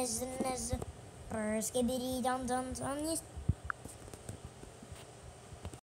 nizz, nizz. Brr, skibbity dum dum dum.